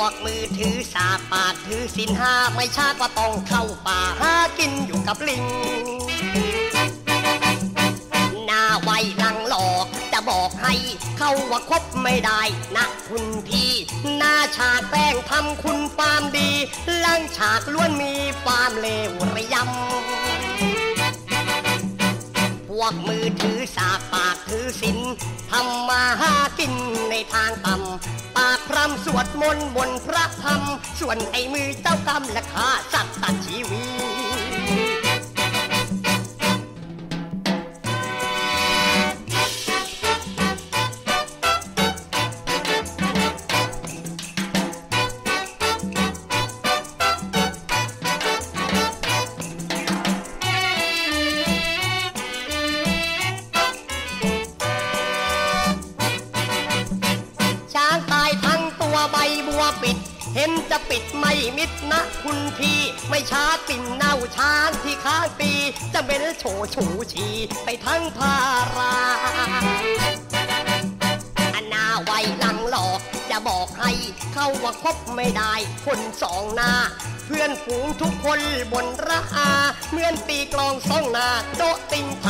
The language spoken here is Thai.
วกมือถือสาปากถือสินห้าไม่ชาก็ต้องเข้าป่าหากินอยู่กับลิง หน้าไวลังหลอกจะบอกให้เข้าว่าคบไม่ได้นะคุณพี่หน้าฉากแป้งทำคุณฟามดีหลังฉากล้วนมีฟามเลวระยำพวกมือถือสาป กินในทางต่ำปากพร่ำสวดมนต์บนพระธรรมส่วนไอ้มือเจ้ากรรมและฆ่าสัตว์ตัดชีวิต วใบบัวปิด เห็นจะปิดไม่มิดนะคุณพี่ ไม่ช้ากลิ่นเน่าช้างที่ค้างปี จะเป็นโฉฉูฉีไปทั้งพาราอันนาไวหลังหลอกจะบอกให้เข้าว่าคบไม่ได้ คนสองหน้า เพื่อนฝูงทุกคนบนระอา เหมือนตีกลองสองนาโดติงถังติง